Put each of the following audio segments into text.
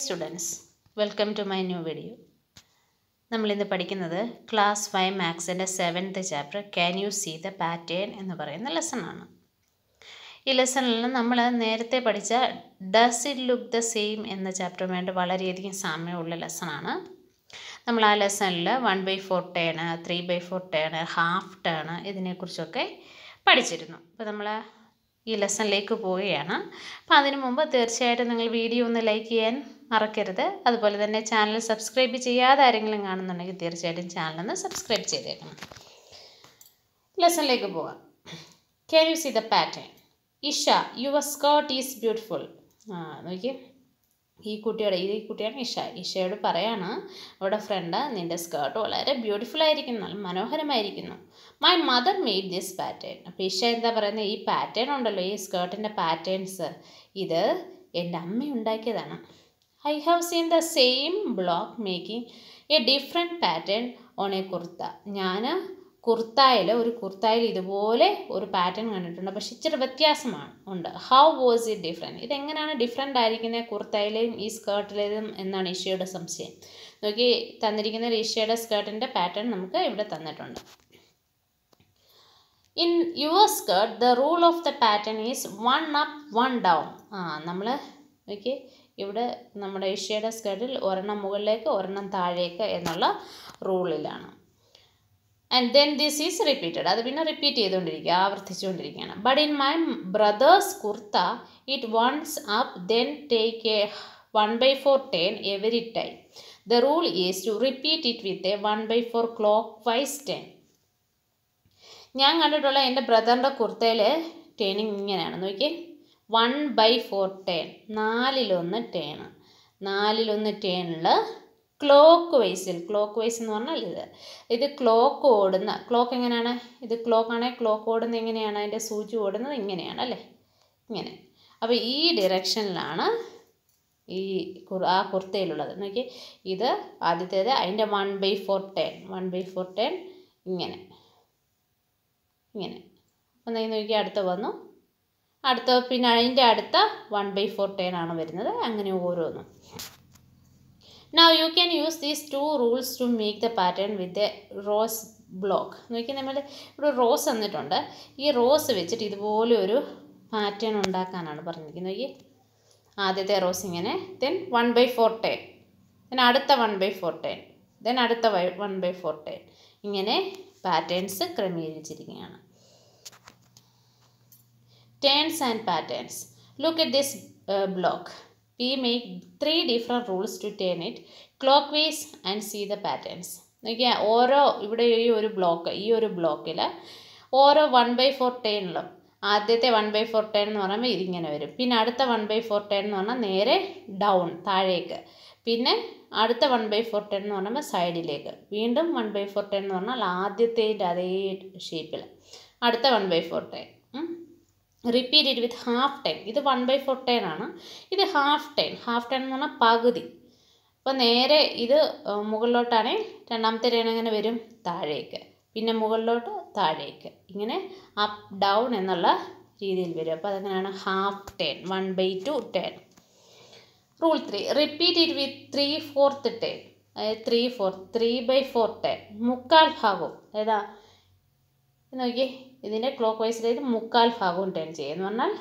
Students welcome to my new video നമ്മളിന്ന് പഠിക്കുന്നത് class five മാത്സിന്റെ seventh chapter can you see the pattern എന്ന് പറയുന്ന ലെസണാണ് ഈ ലെസണിൽ നമ്മൾ നേരത്തെ പഠിച്ച does it look the same എന്ന ചാപ്റ്ററുമായിട്ട് വളരെയധികം സാമ്യമുള്ള ലെസണാണ് നമ്മൾ ആ ലെസണിൽ one by four turn three by four turn half turn ഇതിനെക്കുറിച്ചൊക്കെ പഠിച്ചിരുന്നു. അപ്പോൾ നമ്മൾ ഈ ലെസണിലേക്ക് പോവുകയാണ്. അപ്പോൾ അതിനു മുമ്പ് തീർച്ചയായിട്ടും നിങ്ങൾ വീഡിയോ ഒന്ന് ലൈക്ക് ചെയ്യാൻ മറക്കരുത്. അതുപോലെ തന്നെ ചാനൽ സബ്സ്ക്രൈബ് ചെയ്യാതെ ആരെങ്കിലും കാണുന്നുണ്ടെങ്കിൽ തീർച്ചയായിട്ടും ചാനലൊന്ന് സബ്സ്ക്രൈബ് ചെയ്തേക്കണം. ലെസണിലേക്ക് പോവാം. Can you see the pattern Isha your skirt is beautiful ആ നോക്കി ഈ കുട്ടിയോട് ഈ കുട്ടിയാണ് ഇഷ. ഇഷയോട് പറയാണ് അവിടെ ഫ്രണ്ട് നിന്റെ സ്കേർട്ട് വളരെ ബ്യൂട്ടിഫുൾ ആയിരിക്കുന്നു നല്ല മനോഹരമായിരിക്കുന്നു. My mother made this pattern അപ്പോൾ ഇഷ എന്താ പറയുന്നത് ഈ പാറ്റേൺ ഉണ്ടല്ലോ ഈ സ്കേർട്ടിന്റെ പാറ്റേൺസ് ഇത് എന്റെ അമ്മ ഉണ്ടാക്കിയതാണ് I have seen the same block making a different pattern on a kurta ഞാൻ കുർത്തായിൽ ഒരു കുർത്തായിൽ ഇതുപോലെ ഒരു പാറ്റേൺ കണ്ടിട്ടുണ്ട്. പക്ഷെ ഇച്ചിരി വ്യത്യാസമാണ്. ഉണ്ട്. ഹൗ വാസ് ഇറ്റ് ഡിഫറെന്റ് ഇതെങ്ങനെയാണ് ഡിഫറെന്റ് ആയിരിക്കുന്നത് കുർത്തയിലെയും ഈ സ്കേർട്ടിലേതും എന്നാണ് ഈശോയുടെ സംശയം. നോക്കി തന്നിരിക്കുന്ന ഈശോയുടെ സ്കേർട്ടിന്റെ പാറ്റേൺ നമുക്ക് ഇവിടെ തന്നിട്ടുണ്ട്. In your skirt the rule of the pattern is one up one down ആ നമ്മൾ നോക്കി ഇവിടെ നമ്മുടെ ഏഷ്യയുടെ സ്കേർട്ടിൽ ഒരെണ്ണം മുകളിലേക്ക് ഒരെണ്ണം താഴേക്ക് എന്നുള്ള റൂളിലാണ്. And then this is repeated അത് പിന്നെ റിപ്പീറ്റ് ചെയ്തുകൊണ്ടിരിക്കുക ആവർത്തിച്ചുകൊണ്ടിരിക്കുകയാണ്. But in my brother's kurta it once up then take a one by four turn every time the rule is to repeat it with a one by four clockwise turn ഞാൻ കണ്ടിട്ടുള്ള എന്റെ ബ്രദറിന്റെ കുർത്തയിൽ turning ഇങ്ങനെയാണ്. നോക്കിയേ. One by four turn നാലിലൊന്ന് turn നാലിലൊന്ന് ടേണിൽ ക്ലോക്ക് വൈസിൽ ക്ലോക്ക് വൈസ് എന്ന് പറഞ്ഞാൽ ഇത്. ഇത് ക്ലോക്ക് ഓടുന്ന ക്ലോക്ക് എങ്ങനെയാണ്? ഇത് ക്ലോക്ക് ആണെങ്കിൽ ക്ലോക്ക് ഓടുന്നത് എങ്ങനെയാണ്? അതിന്റെ സൂചി ഓടുന്നത് ഇങ്ങനെയാണ് അല്ലേ? ഇങ്ങനെ. അപ്പോൾ ഈ ഡിറക്ഷനിലാണ് ഈ ആ കുർത്തയിലുള്ളത്. നോക്കി ഇത് ആദ്യത്തേത് അതിന്റെ one by four turn one by four turn ഇങ്ങനെ. ഇങ്ങനെ. അപ്പം നോക്കി അടുത്ത വന്നു. അടുത്ത പിന്നെ അതിന്റെ അടുത്ത വൺ ബൈ ഫോർ ടെൻ ആണ് വരുന്നത്. അങ്ങനെ ഓരോന്നും. Now you can use these two rules to make the pattern with a rose block നോക്കി നമ്മൾ ഇവിടെ റോസ് തന്നിട്ടുണ്ട്. ഈ റോസ് വെച്ചിട്ട് ഇതുപോലെ ഒരു പാറ്റേൺ ഉണ്ടാക്കാനാണ് പറഞ്ഞിരിക്കുന്നത്. നോക്കി ആദ്യത്തെ റോസ് ഇങ്ങനെ then one by four turn then അടുത്ത one by four turn then അടുത്ത വൺ ബൈ ഫോർ ടെൻ ഇങ്ങനെ പാറ്റേൺസ് ക്രമീകരിച്ചിരിക്കുകയാണ്. Turns and patterns look at this uh, block. We make three different rules to turn it clockwise and see the patterns. നോക്കിയാൽ ഓരോ ഇവിടെ ഈ ഒരു block ഈ ഒരു ബ്ലോക്കിൽ ഓരോ വൺ ബൈ ഫോർ ടേണിലും ആദ്യത്തെ വൺ ബൈ ഫോർ ടേൺ എന്ന് പറയുമ്പോൾ ഇതിങ്ങനെ വരും. പിന്നെ അടുത്ത വൺ ബൈ ഫോർ ടേൺ എന്ന് പറഞ്ഞാൽ നേരെ ഡൗൺ താഴേക്ക്. പിന്നെ അടുത്ത വൺ ബൈ ഫോർ ടെൻ എന്ന് പറയുമ്പോൾ സൈഡിലേക്ക് വീണ്ടും വൺ ബൈ ഫോർ ടെൻ എന്ന് പറഞ്ഞാൽ ആദ്യത്തേന്റെ അതേ ഷേപ്പിൽ അടുത്ത one by four turn repeat with half turn ഇത് വൺ ബൈ ഫോർ ടെൻ ആണ്. ഇത് ഹാഫ് ടെൻ ഹാഫ് ടെൻ എന്ന് പറഞ്ഞാൽ പകുതി. അപ്പോൾ നേരെ ഇത് മുകളിലോട്ടാണെങ്കിൽ രണ്ടാമത്തെ ടേൺ എങ്ങനെ വരും? താഴേക്ക്. പിന്നെ മുകളിലോട്ട് താഴേക്ക്. ഇങ്ങനെ അപ്പ് ഡൗൺ എന്നുള്ള രീതിയിൽ വരും. അപ്പോൾ അതെങ്ങനെയാണ്? Half turn one by two turn rule three repeat with three fourth turn അതായത് three four three by four turn മുക്കാൽ ഭാഗവും. ഏതാ? നോക്കിയേ. ഇതിന്റെ ക്ലോക്ക് വൈസിലേക്ക് മുക്കാൽ ഭാഗവും ടേൺ ചെയ്യുക. എന്ന് പറഞ്ഞാൽ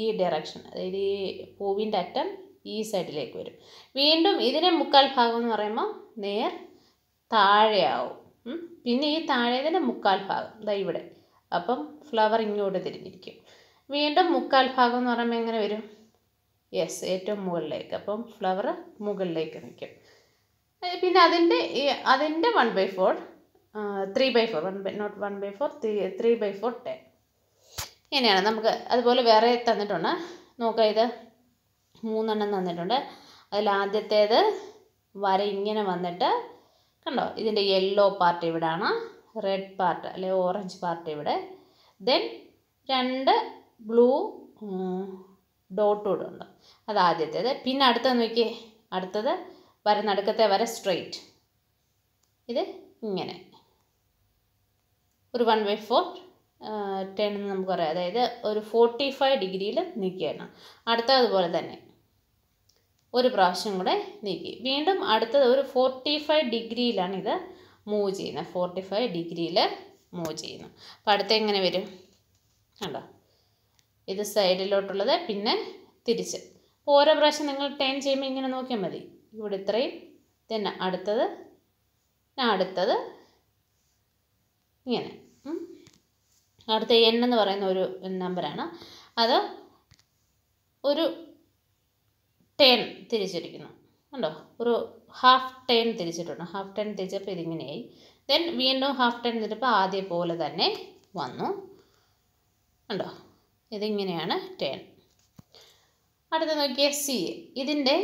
ഈ ഡയറക്ഷൻ അതായത് ഈ പൂവിന്റെ അറ്റം ഈ സൈഡിലേക്ക് വരും. വീണ്ടും ഇതിന്റെ മുക്കാൽ ഭാഗം എന്ന് പറയുമ്പോൾ നേർ താഴെയാവും. പിന്നെ ഈ താഴേതിന്റെ മുക്കാൽ ഭാഗം ഇതാ ഇവിടെ. അപ്പം ഫ്ലവർ ഇങ്ങോട്ട് തിരിഞ്ഞിരിക്കും. വീണ്ടും മുക്കാൽ ഭാഗം എന്ന് പറയുമ്പോൾ എങ്ങനെ വരും? യെസ് ഏറ്റവും മുകളിലേക്ക്. അപ്പം ഫ്ലവർ മുകളിലേക്ക് നിൽക്കും. പിന്നെ അതിന്റെ അതിന്റെ one by four three by four one by not one by four three three by four turn ഇങ്ങനെയാണ് നമുക്ക് അതുപോലെ വേറെ തന്നിട്ടുണ്ട്. നോക്കുക ഇത് മൂന്നെണ്ണം തന്നിട്ടുണ്ട്. അതിൽ ആദ്യത്തേത് വര ഇങ്ങനെ വന്നിട്ട് കണ്ടോ? ഇതിന്റെ യെല്ലോ പാർട്ട് ഇവിടെയാണ് റെഡ് പാർട്ട് അല്ലെങ്കിൽ ഓറഞ്ച് പാർട്ട് ഇവിടെ. ദെൻ രണ്ട് ബ്ലൂ ഡോട്ട് കൂടെ ഉണ്ട്. അത് ആദ്യത്തേത്. പിന്നെ അടുത്തത് നോക്കിയേ. അടുത്തത് വര നടുക്കത്തെ വര സ്ട്രെയിറ്റ് ഇത് ഇങ്ങനെ. ഒരു വൺ ബൈ ഫോർ ടെൻ എന്ന് നമുക്ക് പറയാം. അതായത് ഒരു ഫോർട്ടി ഫൈവ് ഡിഗ്രിയിൽ നിൽക്കുകയാണ് അടുത്ത അതുപോലെ തന്നെ ഒരു പ്രാവശ്യം കൂടെ നീക്കി. വീണ്ടും അടുത്തത് ഒരു ഫോർട്ടി ഫൈവ് ഡിഗ്രിയിലാണ് ഇത് മൂവ് ചെയ്യുന്നത്. ഫോർട്ടി ഫൈവ് ഡിഗ്രിയിൽ മൂവ് ചെയ്യുന്നു. അപ്പോൾ അടുത്ത എങ്ങനെ വരും? കണ്ടോ? ഇത് സൈഡിലോട്ടുള്ളത് പിന്നെ തിരിച്ച്. ഓരോ പ്രാവശ്യം നിങ്ങൾ ടേൺ ചെയ്യുമ്പോൾ ഇങ്ങനെ നോക്കിയാൽ മതി. ഇവിടെ ഇത്രയും തന്നെ അടുത്തത് അടുത്തത് ഇങ്ങനെ. അടുത്ത എൻ എന്ന് പറയുന്ന ഒരു നമ്പറാണ് അത് ഒരു ടേൺ തിരിച്ചിരിക്കുന്നു. ഉണ്ടോ ഒരു ഹാഫ് ടേൺ തിരിച്ചിട്ടുണ്ട്. ഹാഫ് ടേൺ തിരിച്ചപ്പോൾ ഇതിങ്ങനെയായി. ദെൻ വീണ്ടും ഹാഫ് ടേൺ തിരിച്ചപ്പോൾ ആദ്യം പോലെ തന്നെ വന്നു. ഉണ്ടോ ഇതിങ്ങനെയാണ് ടേൺ അടുത്ത നോക്കിയ സി ഇതിന്റെ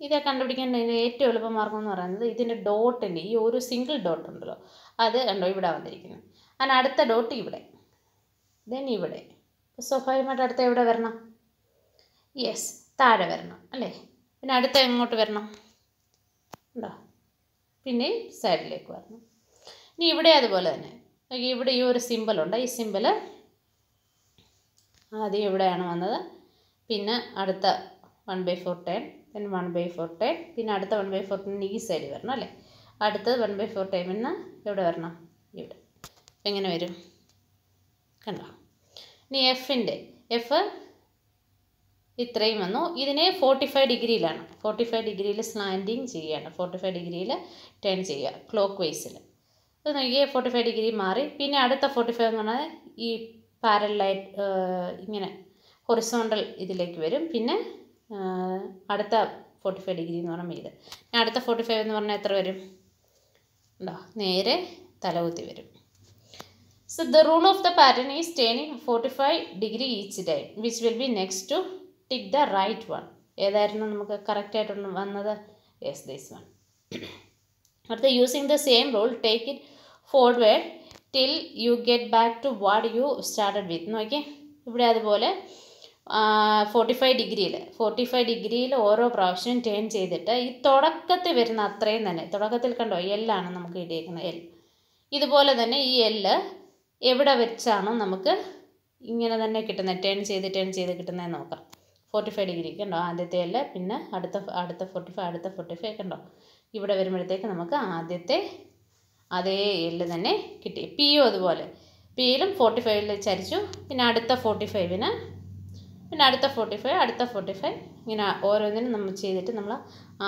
ഇത് കണ്ടുപിടിക്കാൻ ഏറ്റവും എളുപ്പ മാർഗം എന്ന് പറയുന്നത് ഇതിന്റെ ഡോട്ടിന്റെ ഈ ഒരു സിംഗിൾ ഡോട്ട് ഉണ്ടല്ലോ. അത് കണ്ടോ ഇവിടെ വന്നിരിക്കുന്നു. അതിന് അടുത്ത ഡോട്ട് ഇവിടെ. ദെൻ ഇവിടെ. സ്വാഭാവികമായിട്ട് അടുത്ത എവിടെ വരണം? യെസ് താഴെ വരണം അല്ലേ? പിന്നെ അടുത്ത എങ്ങോട്ട് വരണം? ഉണ്ടോ? പിന്നെ സൈഡിലേക്ക് വരണം. ഇനി ഇവിടെ അതുപോലെ തന്നെ. ഇവിടെ ഈ ഒരു സിമ്പിളുണ്ട് ഈ സിമ്പിൾ ആദ്യം ഇവിടെയാണ് വന്നത്. പിന്നെ അടുത്ത one by four turn then one by four turn പിന്നെ അടുത്ത വൺ ബൈ ഫോർ ടെൻ ഈ സൈഡ് വരണം അല്ലേ? അടുത്തത് വൺ ബൈ ഫോർ ടെൻ പിന്നെ എവിടെ വരണം? ഇവിടെ. എങ്ങനെ വരും? കണ്ടോ? ഇനി എഫിന്റെ എഫ് ഇത്രയും വന്നു. ഇതിനെ ഫോർട്ടി ഫൈവ് ഡിഗ്രിയിലാണ്. ഫോർട്ടി ഫൈവ് ഡിഗ്രിയിൽ സ്ലാൻഡിങ് ചെയ്യുകയാണ്. ഫോർട്ടി ഫൈവ് ഡിഗ്രിയിൽ ടേൺ ചെയ്യുക ക്ലോക്ക് വൈസിൽ അത് നോക്കിയേ ഫോർട്ടി ഫൈവ് ഡിഗ്രി മാറി. പിന്നെ അടുത്ത ഫോർട്ടി ഫൈവ് എന്ന് പറഞ്ഞാൽ ഈ പാരലായിട്ട് ഇങ്ങനെ ഹൊറിസോണ്ടൽ ഇതിലേക്ക് വരും. പിന്നെ അടുത്ത ഫോർട്ടി ഫൈവ് ഡിഗ്രി എന്ന് പറഞ്ഞാൽ ഇത് അടുത്ത ഫോർട്ടി ഫൈവ് എന്ന് പറഞ്ഞാൽ എത്ര വരും? ഉണ്ടോ നേരെ തലകുത്തി വരും. So the rule of the pattern is turning forty five degree each time which will be next to tick the right one ഏതായിരുന്നു നമുക്ക് കറക്റ്റായിട്ടൊന്ന് വന്നത്? യെസ് ദിസ് വൺ അടുത്ത using the same rule take it forward till you get back to what you started with നോക്കിയേ ഇവിടെ അതുപോലെ forty five ഡിഗ്രിയിൽ forty five ഡിഗ്രിയിൽ ഓരോ പ്രാവശ്യം ടേൺ ചെയ്തിട്ട് ഈ തുടക്കത്തിൽ വരുന്ന അത്രയും തന്നെ. തുടക്കത്തിൽ കണ്ടോ? എല്ലാണ് നമുക്ക് ഇടിയേക്കുന്നത് എൽ ഇതുപോലെ തന്നെ ഈ എല്ല് എവിടെ വെച്ചാണോ നമുക്ക് ഇങ്ങനെ തന്നെ കിട്ടുന്നത് ടേൺ ചെയ്ത് ടേൺ ചെയ്ത് കിട്ടുന്നത് നോക്കാം. ഫോർട്ടി ഫൈവ് ഡിഗ്രി കണ്ടോ? ആദ്യത്തെ എല്ല് പിന്നെ അടുത്ത അടുത്ത ഫോർട്ടി ഫൈവ് അടുത്ത ഫോർട്ടി ഫൈവ് കണ്ടോ? ഇവിടെ വരുമ്പോഴത്തേക്ക് നമുക്ക് ആദ്യത്തെ അതേ എല്ല് തന്നെ കിട്ടി. പിയും അതുപോലെ. പിയിലും ഫോർട്ടി ഫൈവിൽ ചരിച്ചു. പിന്നെ അടുത്ത ഫോർട്ടി ഫൈവിന് പിന്നെ അടുത്ത ഫോർട്ടി ഫൈവ് അടുത്ത ഫോർട്ടി ഫൈവ് ഇങ്ങനെ ഓരോന്നിനും നമ്മൾ ചെയ്തിട്ട് നമ്മൾ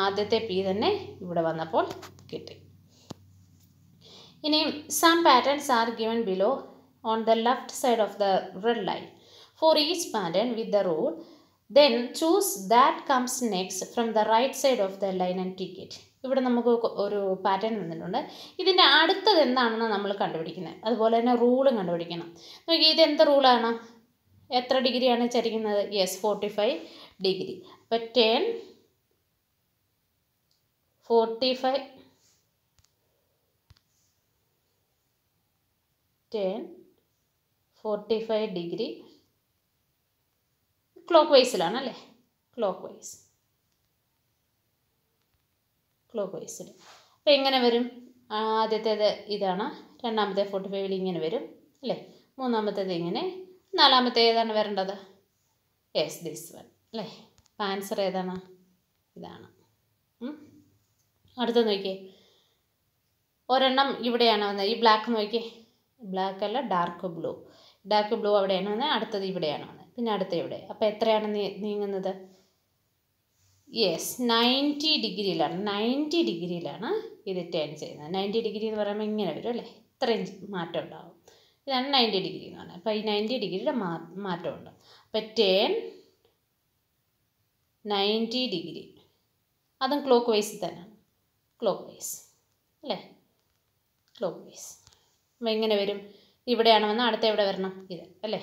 ആദ്യത്തെ പി തന്നെ ഇവിടെ വന്നപ്പോൾ കിട്ടി. ഇനിയും some patterns are given below on the left side of the red line for each pattern with the rule then choose that comes next from the right side of the line and tick it ഇവിടെ നമുക്ക് ഒരു pattern വന്നിട്ടുണ്ട്. ഇതിന്റെ അടുത്തത് എന്താണെന്ന് നമ്മൾ കണ്ടുപിടിക്കുന്നത്. അതുപോലെ തന്നെ റൂളും കണ്ടുപിടിക്കണം. നോക്കി ഇത് എന്ത് റൂളാണ് എത്ര ഡിഗ്രിയാണ് ചരിക്കുന്നത് യെസ് ഫോർട്ടി ഫൈവ് ഡിഗ്രി. അപ്പോൾ turn forty five turn forty five degree clock വൈസിലാണ് അല്ലേ ക്ലോക്ക് വൈസ് ക്ലോക്ക് വൈസിൽ അപ്പോൾ എങ്ങനെ വരും? ആദ്യത്തേത് ഇതാണ്. രണ്ടാമത്തെ ഫോർട്ടി ഫൈവിൽ ഇങ്ങനെ വരും. അല്ലേ? മൂന്നാമത്തേത് ഇങ്ങനെ നാലാമത്തെ ഏതാണ് വരേണ്ടത്? യെസ് ദിസ് വൺ അല്ലേ? ആൻസർ ഏതാണ്? ഇതാണ്. അടുത്ത നോക്കിയേ. ഒരെണ്ണം ഇവിടെയാണ് വന്നത്. ഈ ബ്ലാക്ക് നോക്കിയേ. ബ്ലാക്ക് അല്ല ഡാർക്ക് ബ്ലൂ ഡാർക്ക് ബ്ലൂ അവിടെയാണ് വന്നത്. അടുത്തത് ഇവിടെയാണ് വന്നത്. പിന്നെ അടുത്ത ഇവിടെ അപ്പോൾ എത്രയാണ് നീങ്ങുന്നത്? യെസ് നയന്റി ഡിഗ്രിയിലാണ് നയന്റി ഡിഗ്രിയിലാണ് ഇത് ടേൺ ചെയ്യുന്നത്. നയന്റി ഡിഗ്രി എന്ന് പറയുമ്പോൾ ഇങ്ങനെ വരും അല്ലേ? ഇത്രയും മാറ്റം ഉണ്ടാവും. ഇതാണ് നയന്റി ഡിഗ്രി എന്ന് പറയുന്നത് അപ്പോൾ ഈ നയന്റി ഡിഗ്രിയുടെ മാ മാറ്റമുണ്ട്. അപ്പോൾ ടേൺ നയന്റി ഡിഗ്രി അതും ക്ലോക്ക് വൈസിൽ തന്നെയാണ് ക്ലോക്ക് വൈസ് അല്ലേ? ക്ലോക്ക് വൈസ് അപ്പോൾ എങ്ങനെ വരും. ഇവിടെയാണ് വന്നാൽ അടുത്ത എവിടെ വരണം? ഇത്. അല്ലേ?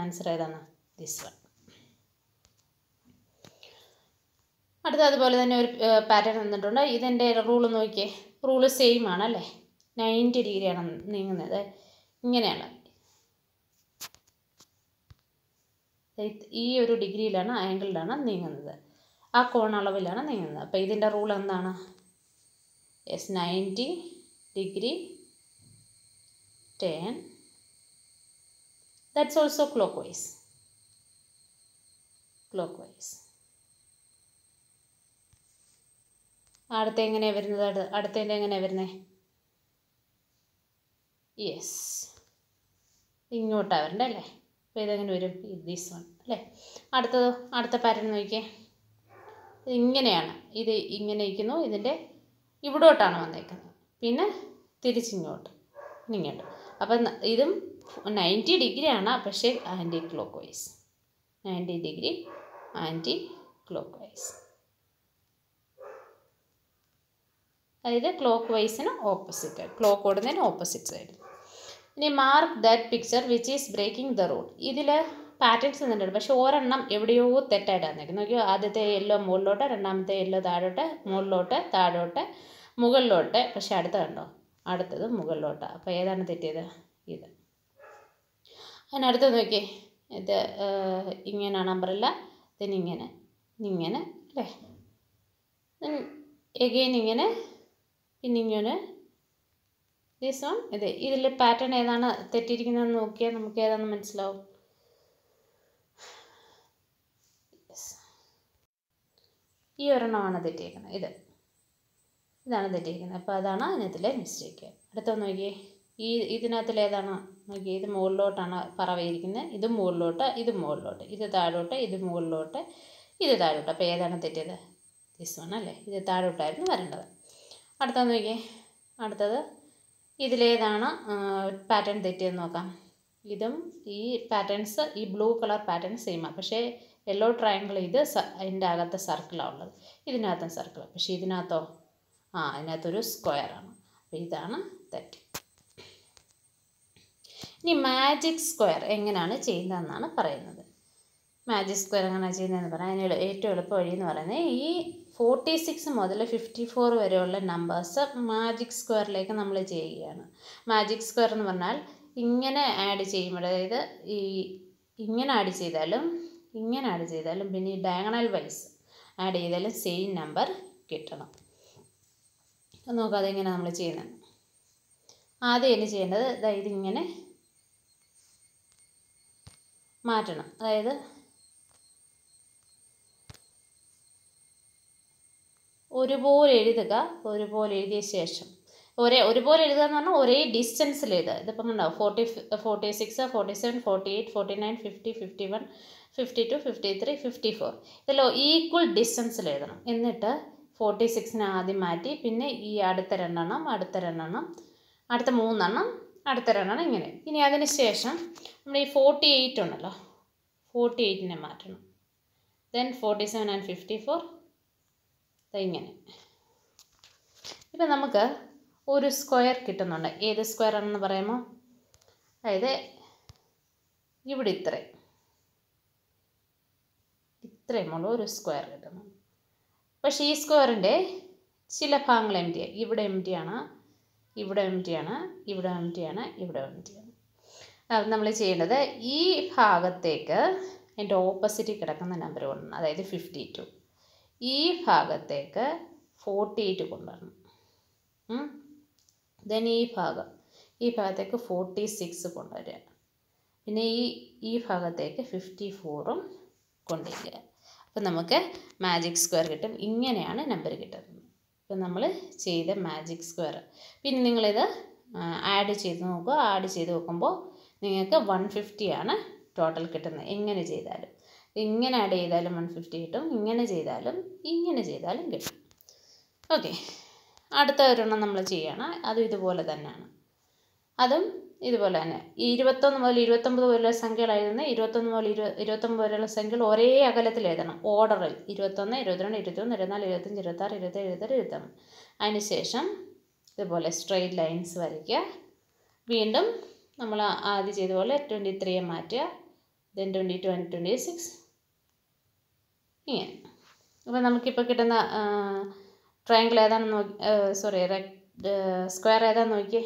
ആൻസർ ഏതാണ്? ദിസ് വൺ അടുത്ത അതുപോലെ തന്നെ ഒരു പാറ്റേൺ തന്നിട്ടുണ്ട് ഇതിന്റെ റൂൾ നോക്കിയേ? റൂൾ സെയിം ആണ് അല്ലേ? നയന്റി ഡിഗ്രിയാണ് നീങ്ങുന്നത്. ഇങ്ങനെയാണ്. ഈ ഒരു ഡിഗ്രിയിലാണ് ആംഗിളിലാണ് നീങ്ങുന്നത്. ആ കോണളവിലാണ് നീങ്ങുന്നത്. അപ്പോൾ ഇതിന്റെ റൂൾ എന്താണ്? Yes ninety degree then that's also clockwise clockwise അടുത്ത എങ്ങനെയാണ് വരുന്നത്? അടു അടുത്തതിന്റെ എങ്ങനെയാണ് വരുന്നത് യെസ് ഇങ്ങോട്ടാണ് വരേണ്ടത് അല്ലേ അപ്പോൾ ഇതെങ്ങനെ വരും ദിസ് വൺ അല്ലേ? അടുത്തതോ അടുത്ത പാറ്റേൺ നോക്കിയേ. ഇങ്ങനെയാണ് ഇത് ഇങ്ങനെ ഇരിക്കുന്നു. ഇതിന്റെ ഇവിടോട്ടാണ് വന്നേക്കുന്നത്. പിന്നെ തിരിച്ചിങ്ങോട്ട് ഇങ്ങോട്ട്. അപ്പം ഇതും നയന്റി ഡിഗ്രിയാണ് പക്ഷേ anticlockwise ninety degree anti clock vice അതായത് ക്ലോക്ക് വൈസിന് ഓപ്പോസിറ്റ് ക്ലോക്ക് ഓടുന്നതിന് ഓപ്പോസിറ്റ് സൈഡ് ഇനി mark that picture which is breaking the rule ഇതിൽ പാറ്റേൺസ് തന്നിട്ടുണ്ട് പക്ഷേ ഒരെണ്ണം എവിടെയോ തെറ്റായിട്ടാണ് നിൽക്കുന്നത് നോക്കിയോ? ആദ്യത്തെ യെല്ലോ മുകളിലോട്ട് രണ്ടാമത്തെ യെല്ലോ താഴോട്ട് മുകളിലോട്ട് താഴോട്ട് മുകളിലോട്ട്. പക്ഷേ അടുത്ത കണ്ടോ? അടുത്തത് മുകളിലോട്ട്. അപ്പോൾ ഏതാണ് തെറ്റിയത്? ഇത്. അതിനടുത്ത് നോക്കിയേ. ഇത് ഇങ്ങനെയാണ് അമ്പറല്ല ഇതിനിങ്ങനെ ഇങ്ങനെ. അല്ലേ? എഗെയിൻ ഇങ്ങനെ പിന്നെ ഇങ്ങനെ ദിസ് വൺ ഇത് ഇതിൽ പാറ്റേൺ ഏതാണ് തെറ്റിയിരിക്കുന്നതെന്ന് നോക്കിയാൽ നമുക്ക് ഏതാണെന്ന് മനസ്സിലാവും. ഈ ഒരെണ്ണമാണ് തെറ്റിയിരിക്കുന്നത്. ഇത്. ഇതാണ് തെറ്റിയിരിക്കുന്നത്. അപ്പോൾ അതാണ് അതിനകത്തിലെ മിസ്റ്റേക്ക് അടുത്തൊന്ന് നോക്കിയേ. ഈ ഇതിനകത്തിൽ ഏതാണ്? നോക്കിയേ ഇത് മുകളിലോട്ടാണ് പറവയിരിക്കുന്നത്. ഇത് മുകളിലോട്ട് ഇത് മുകളിലോട്ട്. ഇത് താഴോട്ട് ഇത് മുകളിലോട്ട് ഇത് താഴോട്ട്. അപ്പോൾ ഏതാണ് തെറ്റിയത്? ദിസ് വൺ അല്ലേ? ഇത് താഴോട്ടായിരുന്നു വരേണ്ടത്. അടുത്തത് നോക്കിയേ. അടുത്തത്. ഇതിലേതാണ് പാറ്റേൺ തെറ്റിയെന്ന് നോക്കാം. ഇതും ഈ പാറ്റേൺസ് ഈ ബ്ലൂ കളർ പാറ്റേൺ സെയിമാണ് പക്ഷേ യെല്ലോ ട്രയാങ്കിൾ ഇത് അതിന്റെ അകത്ത് സർക്കിളാണ് ഉള്ളത്. ഇതിനകത്തും സർക്കിൾ പക്ഷേ ഇതിനകത്തോ? ആ അതിനകത്തൊരു സ്ക്വയറാണ് അപ്പോൾ ഇതാണ് തെറ്റ്. ഇനി മാജിക് സ്ക്വയർ എങ്ങനെയാണ് ചെയ്യുന്നതെന്നാണ് പറയുന്നത്. മാജിക് സ്ക്വയർ എങ്ങനെയാണ് ചെയ്യുന്നതെന്ന് പറയാൻ അതിന് ഏറ്റവും എളുപ്പ വഴി എന്ന് പറയുന്നത് ഈ ഫോർട്ടി സിക്സ് മുതൽ ഫിഫ്റ്റി ഫോർ വരെയുള്ള നമ്പേഴ്സ് മാജിക് സ്ക്വയറിലേക്ക് നമ്മൾ ചെയ്യുകയാണ്. മാജിക് സ്ക്വയർ എന്ന് പറഞ്ഞാൽ ഇങ്ങനെ ആഡ് ചെയ്യുമ്പോൾ അതായത് ഈ ഇങ്ങനെ ആഡ് ചെയ്താലും ഇങ്ങനെ ആഡ് ചെയ്താലും പിന്നെ ഈ ഡയഗണൽ വൈസ് ആഡ് ചെയ്താലും സെയിം നമ്പർ കിട്ടണം. നോക്കാം അതെങ്ങനെ നമ്മൾ ചെയ്യുന്നത്? ആദ്യം ഇനി ചെയ്യേണ്ടത് അതായത് ഇങ്ങനെ മാറ്റണം. അതായത് ഒരുപോലെ എഴുതുക ഒരുപോലെ എഴുതിയ ശേഷം. ഒരേ ഒരുപോലെ എഴുതുക എന്ന് പറഞ്ഞാൽ ഒരേ ഡിസ്റ്റൻസിൽ എഴുതുക. ഇതിപ്പം കണ്ടോ forty forty six forty seven forty eight forty nine fifty fifty one fifty two fifty three fifty four ഇതല്ലോ equal ഡിസ്റ്റൻസിൽ എഴുതണം. എന്നിട്ട് ഫോർട്ടി സിക്സിനെ ആദ്യം മാറ്റി പിന്നെ ഈ അടുത്ത രണ്ടെണ്ണം അടുത്ത രണ്ടെണ്ണം അടുത്ത മൂന്നെണ്ണം അടുത്ത രണ്ടെണ്ണം ഇങ്ങനെ. ഇനി അതിന് ശേഷം നമ്മൾ ഈ ഫോർട്ടി എയ്റ്റ് ഉണ്ടല്ലോ ഫോർട്ടി എയ്റ്റിനെ മാറ്റണം. Then forty seven and fifty four ഇങ്ങനെ. ഇപ്പം നമുക്ക് ഒരു സ്ക്വയർ കിട്ടുന്നുണ്ട്. ഏത് സ്ക്വയർ ആണെന്ന് പറയുമോ? അതായത് ഇവിടെ ഇത്രയും. ഇത്രയുമുള്ള ഒരു സ്ക്വയർ കിട്ടുന്നു. പക്ഷേ ഈ സ്ക്വയറിന്റെ ചില ഭാഗങ്ങൾ എം ടി ഇവിടെ എം ടി ആണ് ഇവിടെ എം ടി ആണ് ഇവിടെ എം ടി ആണ് ഇവിടെ എം ടി ആണ് നമ്മൾ ചെയ്യേണ്ടത് ഈ ഭാഗത്തേക്ക് എന്റെ ഓപ്പോസിറ്റ് കിടക്കുന്ന നമ്പർ കൊണ്ടുവരണം അതായത് ഫിഫ്റ്റി ടു ഈ ഭാഗത്തേക്ക് ഫോർട്ടി എയ്റ്റ് കൊണ്ടുവരണം ദെൻ ഈ ഭാഗം ഈ ഭാഗത്തേക്ക് ഫോർട്ടി സിക്സ് കൊണ്ടുവരിക. പിന്നെ ഈ ഈ ഭാഗത്തേക്ക് ഫിഫ്റ്റി ഫോറും കൊണ്ടുവരിക അപ്പം നമുക്ക് മാജിക് സ്ക്വയർ കിട്ടും. ഇങ്ങനെയാണ് നമ്പർ കിട്ടുന്നത്. ഇപ്പം നമ്മൾ ചെയ്ത മാജിക് സ്ക്വയർ പിന്നെ നിങ്ങളിത് ആഡ് ചെയ്ത് നോക്കുക. ആഡ് ചെയ്ത് നോക്കുമ്പോൾ നിങ്ങൾക്ക് വൺ ഫിഫ്റ്റിയാണ് ടോട്ടൽ കിട്ടുന്നത്. എങ്ങനെ ചെയ്താലും. ഇങ്ങനെ ആഡ് ചെയ്താലും വൺ ഫിഫ്റ്റി കിട്ടും ഇങ്ങനെ ചെയ്താലും ഇങ്ങനെ ചെയ്താലും കിട്ടും. ഓക്കെ അടുത്ത ഒരെണ്ണം നമ്മൾ ചെയ്യണം. അതും ഇതുപോലെ തന്നെയാണ്. അതും ഇതുപോലെ തന്നെ. ഇരുപത്തൊന്ന് മുതൽ ഇരുപത്തൊമ്പത് പോലുള്ള സംഖ്യകളായിരുന്നു ഇരുപത്തൊന്ന് മുതൽ ഇരു ഇരുപത്തൊമ്പത് പോലുള്ള സംഖ്യകൾ ഒരേ അകലത്തിൽ എഴുതണം. ഓർഡറിൽ ഇരുപത്തൊന്ന് ഇരുപത്തിരണ്ട് ഇരുപത്തിമൂന്ന് ഇരുപത്തിനാല് ഇരുപത്തഞ്ച് ഇരുപത്താറ് ഇരുപത്തേഴ് ഇരുപത്തെട്ട് ഇരുപത്തൊന്ന് അതിന് ശേഷം ഇതുപോലെ സ്ട്രെയിറ്റ് ലൈൻസ് വരയ്ക്കുക. വീണ്ടും നമ്മൾ ആദ്യം ചെയ്ത പോലെ ട്വന്റി ത്രീയെ മാറ്റുക. Then twenty two and twenty six ഇങ്ങനെ അപ്പോൾ നമുക്കിപ്പോൾ കിട്ടുന്ന ട്രയാങ്കിൾ ഏതാണെന്ന് നോക്കി സോറി സ്ക്വയർ ഏതാണെന്ന് നോക്കിയേ.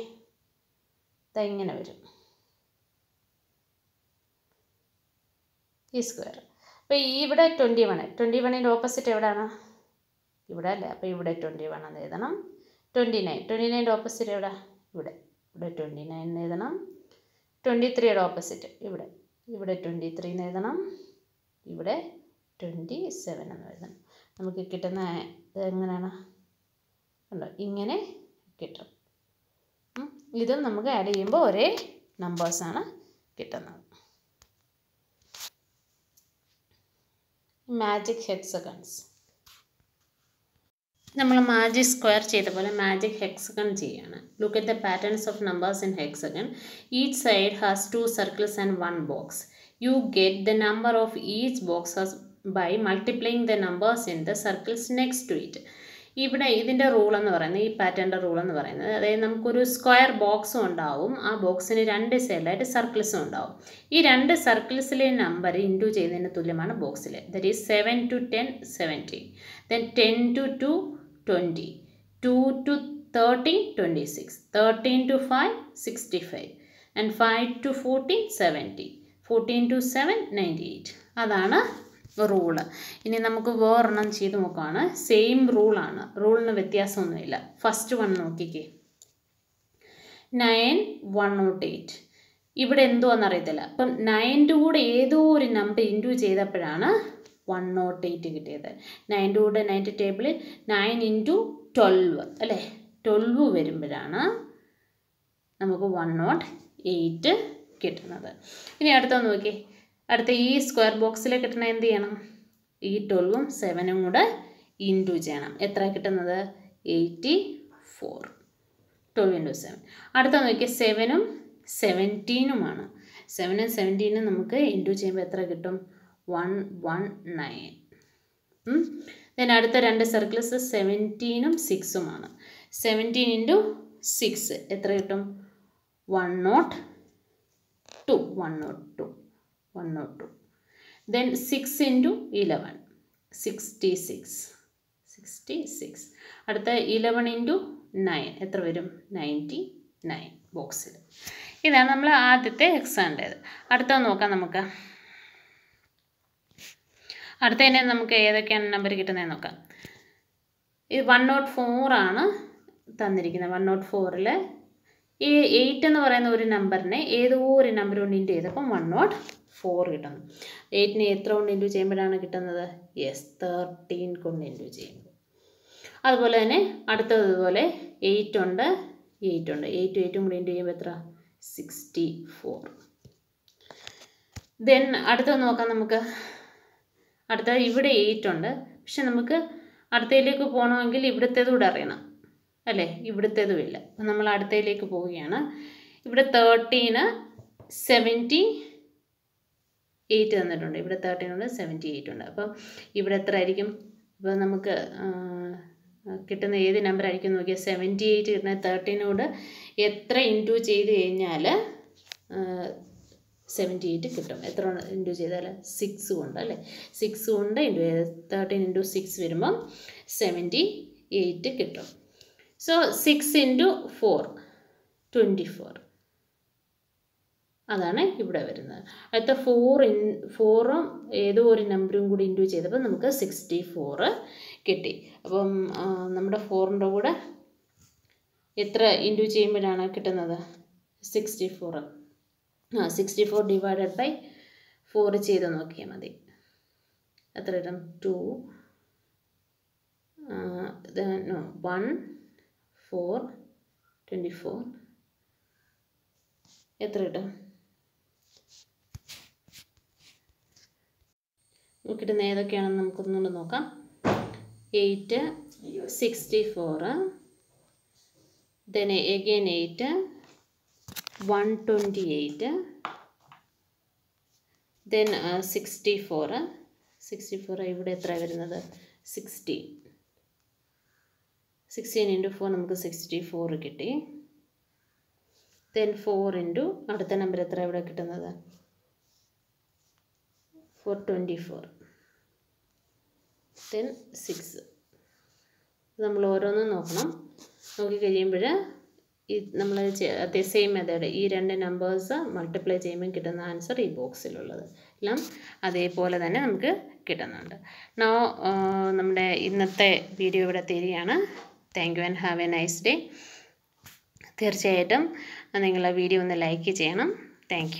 ഇതാ ഇങ്ങനെ വരും. ഈ സ്ക്വയർ അപ്പോൾ ഇവിടെ ട്വന്റി വൺ ട്വന്റി വണ്ണിന്റെ ഓപ്പോസിറ്റ് എവിടെയാണ് ഇവിടെ അല്ലേ? അപ്പോൾ ഇവിടെ ട്വന്റി വൺ എന്ന് എഴുതണം. ട്വന്റി നയൻ ട്വന്റി നയന്റെ ഓപ്പോസിറ്റ് എവിടെ? ഇവിടെ. ഇവിടെ ട്വന്റി നയൻ എന്ന് എഴുതണം. ട്വന്റി ത്രീയുടെ ഓപ്പോസിറ്റ് ഇവിടെ. ഇവിടെ ട്വന്റി ത്രീ എന്ന് എഴുതണം. ഇവിടെ ട്വന്റി സെവൻ എന്ന് എഴുതണം നമുക്ക് കിട്ടുന്ന എങ്ങനെയാണ്? കണ്ടോ ഇങ്ങനെ കിട്ടും. ഇതും നമുക്ക് ആഡ് ചെയ്യുമ്പോൾ ഒരേ നമ്പേഴ്സാണ് കിട്ടുന്നത്. മാജിക് ഹെക്സഗൺസ് നമ്മൾ മാജിക് സ്ക്വയർ ചെയ്ത പോലെ മാജിക് ഹെക്സഗൺ ചെയ്യാണ്. Look at the patterns of numbers in hexagon each side has two circles and one box you get the number of each boxes by multiplying the numbers in the circles next to it ഇവിടെ ഇതിന്റെ rule എന്ന് പറയുന്നത് ഈ പാറ്റേണിന്റെ rule എന്ന് പറയുന്നത് അതായത് നമുക്കൊരു square ബോക്സും ഉണ്ടാവും ആ ബോക്സിന് രണ്ട് സൈഡിലായിട്ട് സർക്കിൾസും ഉണ്ടാവും. ഈ രണ്ട് സർക്കിൾസിലെ നമ്പർ ഇന്റു ചെയ്യുന്നതിന് തുല്യമാണ് ബോക്സിൽ that is seven to ten seventy then ten to two twenty two to thirteen twenty six thirteen to five sixty five and five to fourteen seventy fourteen to seven ninety eight അതാണ് rule ഇനി നമുക്ക് വേറൊരെണ്ണം ചെയ്ത് നോക്കുകയാണ് same റൂളാണ് റൂളിന് വ്യത്യാസമൊന്നുമില്ല. First one നോക്കിക്കേ. നയൻ വൺ നോട്ട് എയ്റ്റ് ഇവിടെ എന്തോന്ന് അറിയത്തില്ല. അപ്പം നയന്റെ കൂടെ ഏതോ ഒരു നമ്പർ ഇന്റു ചെയ്തപ്പോഴാണ് വൺ നോട്ട് എയ്റ്റ് കിട്ടിയത്. നയന്റെ കൂടെ നയന്റെ ടേബിളിൽ നയൻ ഇന്റു ട്വൽവ് അല്ലേ? ട്വൽവ് വരുമ്പോഴാണ് നമുക്ക് വൺ നോട്ട് എയ്റ്റ് കിട്ടുന്നത്. ഇനി അടുത്ത നോക്കി അടുത്ത ഈ സ്ക്വയർ ബോക്സിൽ കിട്ടണ എന്ത് ചെയ്യണം? ഈ ട്വൽവും സെവനും കൂടെ ഇന്റു ചെയ്യണം. എത്ര കിട്ടുന്നത്? Eighty four twelve into seven അടുത്ത നോക്കിയാൽ സെവനും സെവന്റീനുമാണ് സെവനും സെവന്റീനും നമുക്ക് ഇന്റു ചെയ്യുമ്പോൾ എത്ര കിട്ടും? വൺ വൺ നയൻ ദെൻ അടുത്ത രണ്ട് സർക്കിൾസ് സെവന്റീനും സിക്സുമാണ് സെവന്റീൻ ഇന്റു സിക്സ് എത്ര കിട്ടും? One nought two one nought two one nought two then six into eleven sixty six sixty six അടുത്ത ഇലവൺ ഇന്റു നയൻ എത്ര വരും? നയന്റി നയൻ ബോക്സിൽ ഇതാണ് നമ്മൾ ആദ്യത്തെ എക്സാമിന്റേത് അടുത്ത നോക്കാം നമുക്ക്. അടുത്തതിനെ നമുക്ക് ഏതൊക്കെയാണ് നമ്പർ കിട്ടുന്നത് നോക്കാം. ഇത് വൺ നോട്ട് ഫോറാണ് തന്നിരിക്കുന്നത്. വൺ നോട്ട് ഫോറിൽ ഈ എയ്റ്റ് എന്ന് പറയുന്ന ഒരു നമ്പറിനെ ഏതോ ഒരു നമ്പർ കൊണ്ട് ഇന്റു ചെയ്തപ്പം വൺ നോട്ട് ഫോർ കിട്ടുന്നു. എയ്റ്റിനെ എത്ര കൊണ്ട് ഇന്റു ചെയ്യുമ്പോഴാണ് കിട്ടുന്നത്? യെസ് തേർട്ടീൻ കൊണ്ട് ഇന്റു ചെയ്യുമ്പോൾ അതുപോലെ തന്നെ അടുത്തതുപോലെ എയ്റ്റ് ഉണ്ട് എയ്റ്റ് ഉണ്ട്. എയ്റ്റും എയ്റ്റും കൂടി ഇന്റു ചെയ്യുമ്പോൾ എത്ര? സിക്സ്റ്റി ഫോർ ദെൻ അടുത്തത് നോക്കാം നമുക്ക്. അടുത്ത ഇവിടെ എയ്റ്റ് ഉണ്ട്. പക്ഷെ നമുക്ക് അടുത്തതിലേക്ക് പോകണമെങ്കിൽ ഇവിടുത്തേത് കൂടെ അറിയണം. അല്ലേ? ഇവിടുത്തേതും ഇല്ല അപ്പം നമ്മൾ അടുത്തയിലേക്ക് പോവുകയാണ്. ഇവിടെ തേർട്ടീന് സെവന്റി എയ്റ്റ് തന്നിട്ടുണ്ട്. ഇവിടെ തേർട്ടീൻ ഉണ്ട് സെവന്റി എയ്റ്റ് ഉണ്ട്. അപ്പം ഇവിടെ എത്ര ആയിരിക്കും ഇപ്പോൾ നമുക്ക് കിട്ടുന്ന ഏത് നമ്പർ ആയിരിക്കും നോക്കിയാൽ സെവന്റി എയ്റ്റ് കിട്ടുന്ന തേർട്ടീനോട് എത്ര ഇന്റു ചെയ്ത് കഴിഞ്ഞാൽ സെവന്റി എയ്റ്റ് കിട്ടും. എത്ര ഇന്റു ചെയ്താൽ? സിക്സ് കൊണ്ട് അല്ലേ? സിക്സ് കൊണ്ട് ഇന്റു തേർട്ടീൻ ഇന്റു സിക്സ് വരുമ്പം സെവന്റി എയ്റ്റ് കിട്ടും. So six into four twenty four അതാണ് ഇവിടെ വരുന്നത്. അടുത്ത ഫോർ ഇൻ ഫോറും ഏതോ ഒരു നമ്പറും കൂടി ഇന്റു ചെയ്തപ്പോൾ നമുക്ക് സിക്സ്റ്റി ഫോറ് കിട്ടി. അപ്പം നമ്മുടെ ഫോറിന്റെ കൂടെ എത്ര ഇന്റു ചെയ്യുമ്പോഴാണ് കിട്ടുന്നത്? സിക്സ്റ്റി ഫോറ് ആ sixty four divided by four ചെയ്ത് നോക്കിയാൽ മതി. എത്ര കിട്ടും two one four twenty four എത്ര കിട്ടും? കിട്ടുന്ന ഏതൊക്കെയാണെന്ന് നമുക്കൊന്നുകൂടെ നോക്കാം. Eight sixty four then again eight one twenty eight then sixty four sixty four ഇവിടെ എത്ര വരുന്നത്? സിക്സ്റ്റി സിക്സ്റ്റീൻ ഇന്റു ഫോർ നമുക്ക് സിക്സ്റ്റി ഫോർ കിട്ടി. ദെൻ ഫോർ ഇന്റു അടുത്ത നമ്പർ എത്ര ഇവിടെ കിട്ടുന്നത്? Four twenty four then six നമ്മൾ ഓരോന്നും നോക്കണം. നോക്കി കഴിയുമ്പോൾ ഈ നമ്മൾ അതേ സെയിം മെത്തേഡ് ഈ രണ്ട് നമ്പേഴ്സ് മൾട്ടിപ്ലൈ ചെയ്യുമ്പോൾ കിട്ടുന്ന ആൻസർ ഈ ബോക്സിലുള്ളത് എല്ലാം അതേപോലെ തന്നെ നമുക്ക് കിട്ടുന്നുണ്ട്. നോ നമ്മുടെ ഇന്നത്തെ വീഡിയോ ഇവിടെ തീരുകയാണ്. Thank you and have a nice day തീർച്ചയായിട്ടും നിങ്ങളുടെ വീഡിയോ ഒന്ന് ലൈക്ക് ചെയ്യണം. താങ്ക്